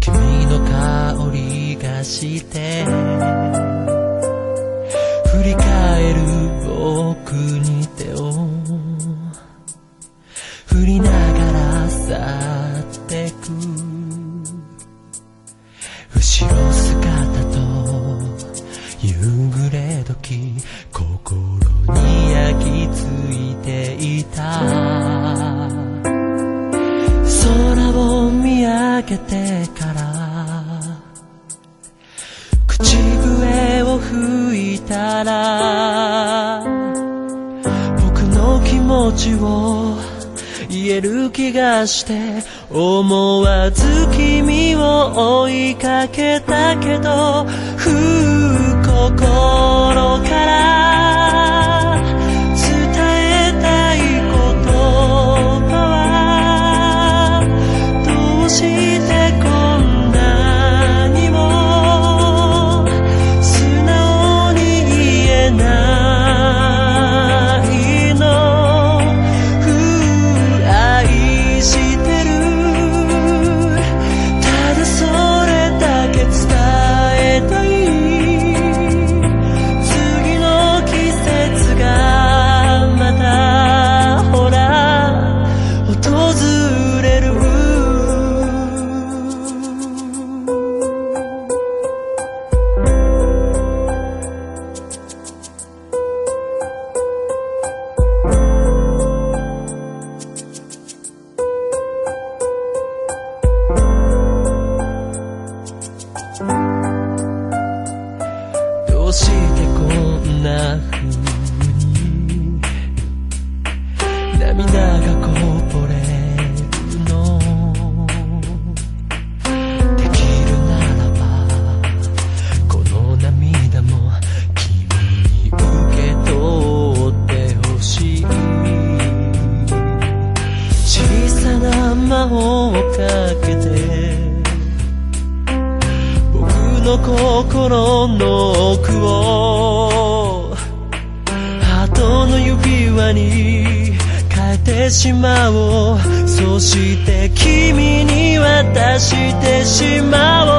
君の香りがして振り返る僕に手を振りながらさ。見上げてから。口笛を吹いたら僕の気持ちを言える気がして思わず君を追いかけたけどふう心からをかけて僕の心の奥をハートの指輪に変えてしまおう。そして君に渡してしまおう。